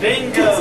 Bingo!